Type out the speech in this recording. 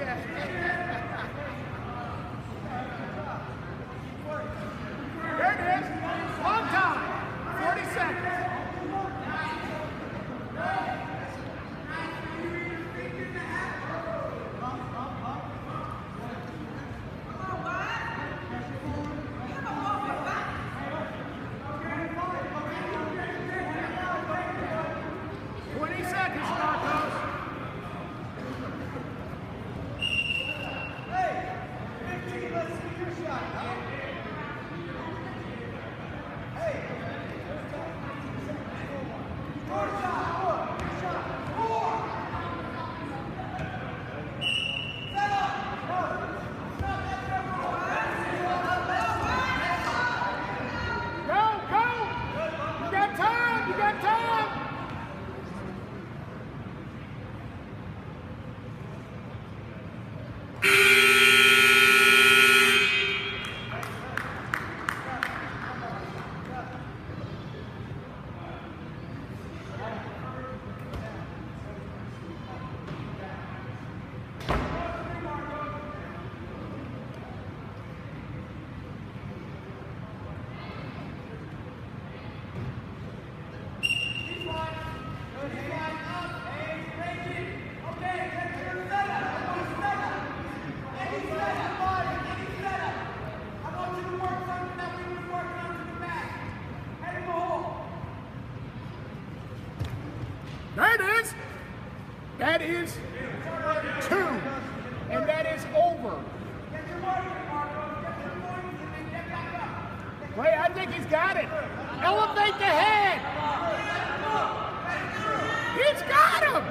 There Go, It is. That is two. And that is over. Wait, I think he's got it. Elevate the head. He's got him.